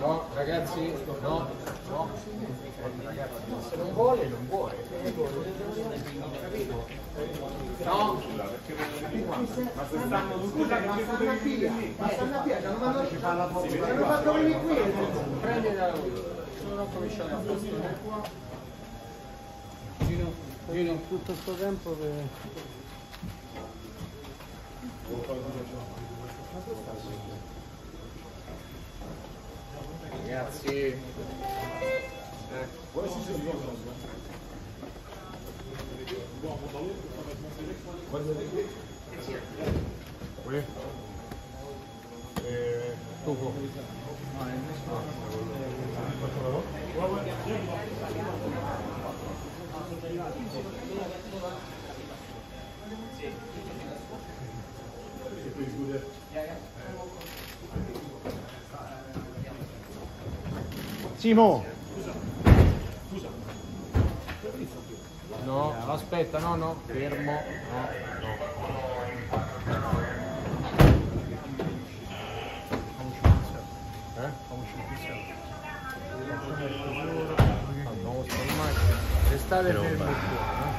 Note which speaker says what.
Speaker 1: No, ragazzi, no, no. Se non vuole, non vuole. No.
Speaker 2: Ma se stanno scusa, ma stanno via, ma stanno via, ci hanno mandato ci fa la foto. Hanno fatto venire qui.
Speaker 1: Prendi da lui. Sono cominciato a fare qua. Gino, Gino, tutto questo tempo per... Ragazzi, Oye. Eh, No, aspetta, no, no, fermo. No, no. Eh? Spalmare. Restate fermi eh?